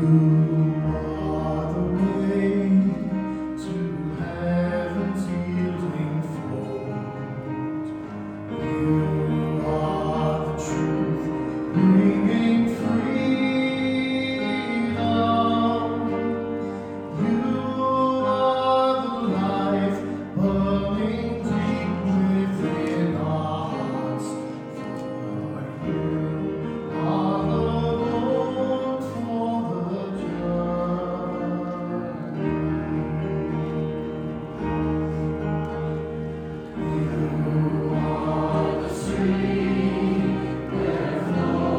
you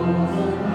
の